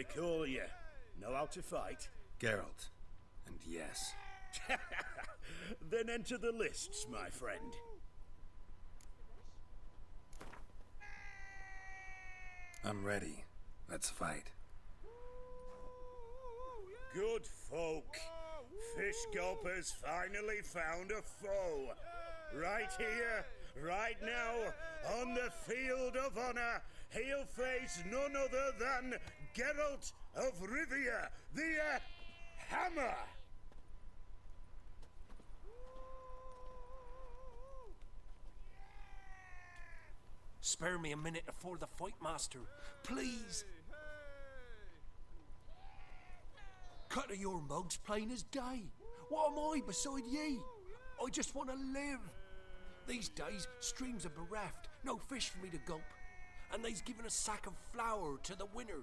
They call you? Know how to fight? Geralt. And yes. then enter the lists, my friend. I'm ready. Let's fight. Good folk. Fish Gulper's finally found a foe. Right here, right now, on the field of honor, he'll face none other than Geralt of Rivia, the uh, Hammer. Spare me a minute before the fight, Master. Please. Cut of your mugs plain as day. What am I beside ye? I just want to live. These days, streams are bereft, no fish for me to gulp, and they's given a sack of flour to the winner.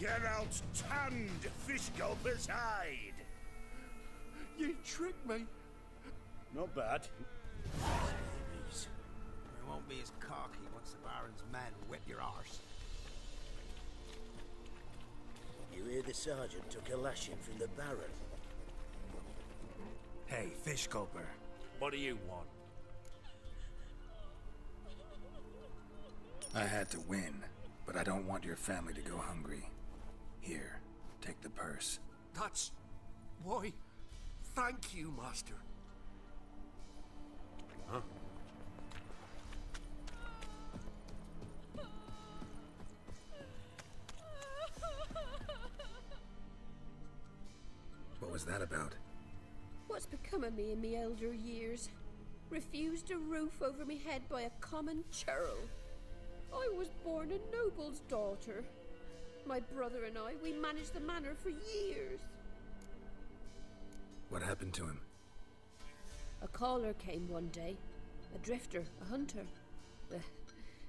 Geralt tanned Fish Gulper's hide. You tricked me. Not bad. We won't be as cocky once the Baron's men whip your arse. You hear the sergeant took a lashing from the Baron. Hey, Fish Gulper. What do you want? I had to win, but I don't want your family to go hungry. Here, take the purse. That's. Why? Thank you, Master. Huh? What was that about? What's become of me in me elder years? Refused a roof over me head by a common churl. I was born a noble's daughter. My brother and I, we managed the manor for years. What happened to him? A caller came one day. A drifter, a hunter. Eh,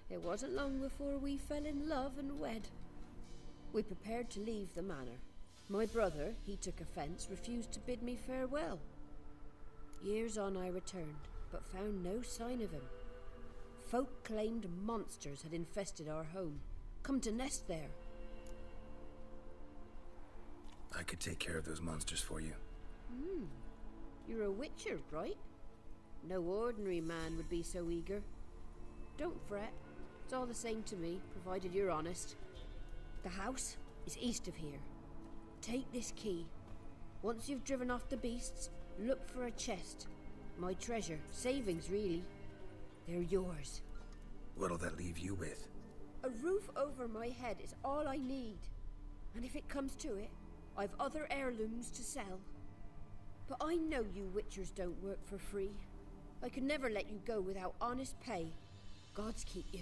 It wasn't long before we fell in love and wed. We prepared to leave the manor. My brother, he took offence, refused to bid me farewell. Years on I returned, but found no sign of him. Folk claimed monsters had infested our home, come to nest there. I could take care of those monsters for you. Hmm. You're a witcher, right? No ordinary man would be so eager. Don't fret. It's all the same to me, provided you're honest. The house is east of here. Take this key. Once you've driven off the beasts, look for a chest. My treasure, savings really. They're yours. What'll that leave you with? A roof over my head is all I need. And if it comes to it, I've other heirlooms to sell. But I know you witchers don't work for free. I could never let you go without honest pay. Gods keep you.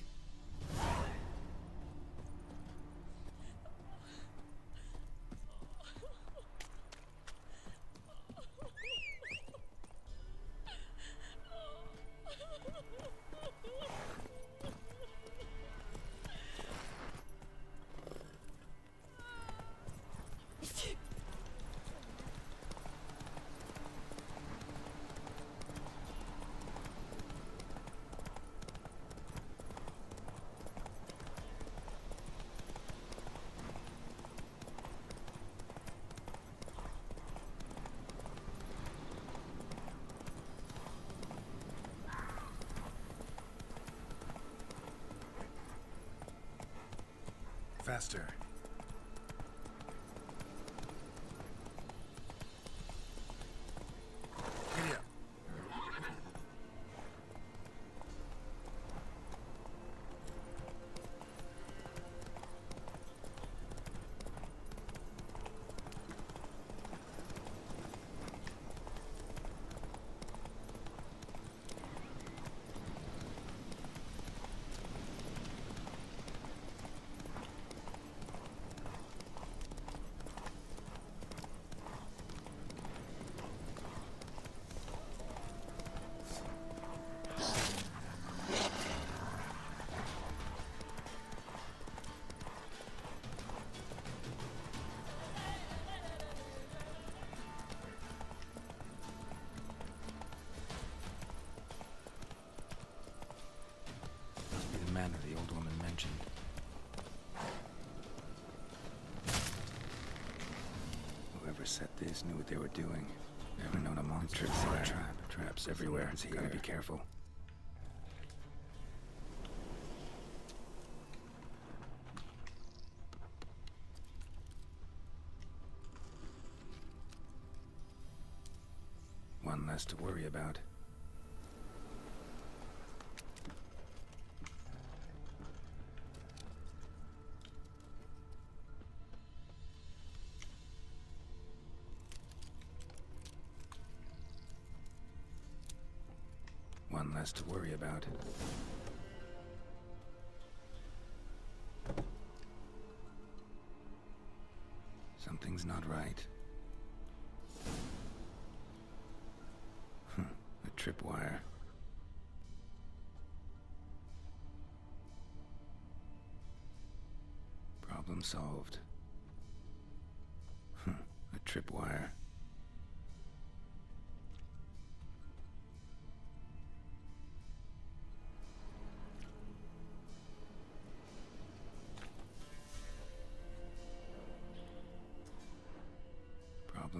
Faster. This knew what they were doing. Never known a monster to set a trap. Traps everywhere. Gotta be careful. One less to worry about. Something's not right. Hmm, a tripwire. Problem solved. Hmm, a tripwire.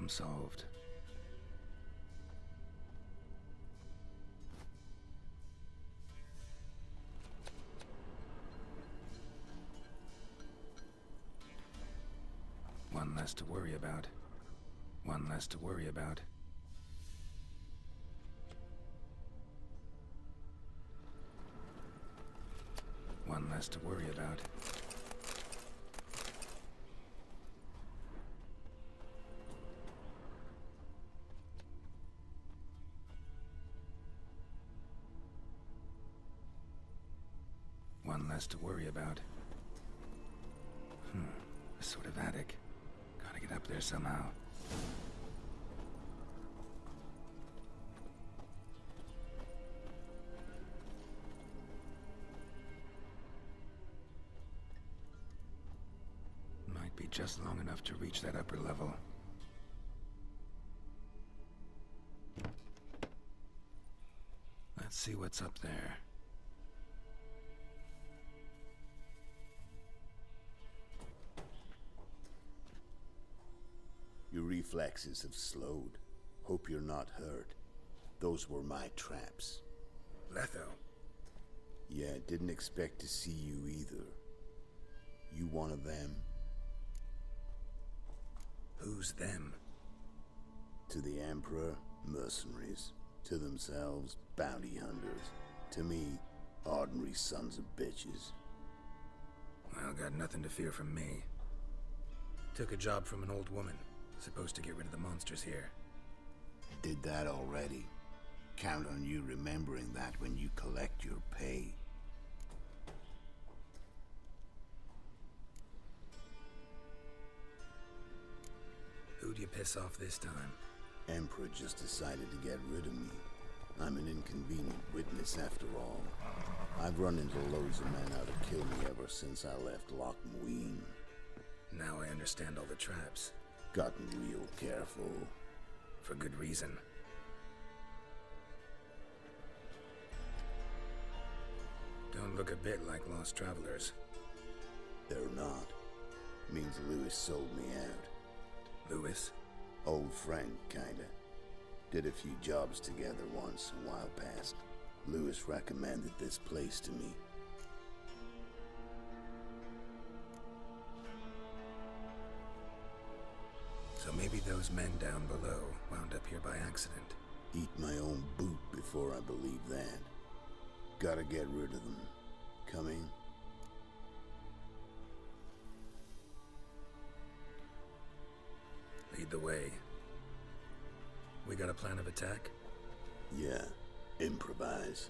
Problem solved. One less to worry about. One less to worry about. One less to worry about. Less to worry about. Hmm, a sort of attic. Gotta get up there somehow. Might be just long enough to reach that upper level. Let's see what's up there. Reflexes have slowed. Hope you're not hurt. Those were my traps. Letho. Yeah, didn't expect to see you either. You one of them? Who's them? To the Emperor, mercenaries. To themselves, bounty hunters. To me, ordinary sons of bitches. Well, got nothing to fear from me. Took a job from an old woman. Supposed to get rid of the monsters here. Did that already. Count on you remembering that when you collect your pay. Who'd you piss off this time? Emperor just decided to get rid of me. I'm an inconvenient witness after all. I've run into loads of men out to kill me ever since I left Loc Muinne. Now I understand all the traps. Gotten real careful. For good reason. Don't look a bit like lost travelers. They're not. Means Lewis sold me out. Lewis? Old friend, kinda. Did a few jobs together once a while past. Lewis recommended this place to me. Those men down below wound up here by accident. Eat my own boot before I believe that. Gotta get rid of them. Coming? Lead the way. We got a plan of attack? Yeah. Improvise.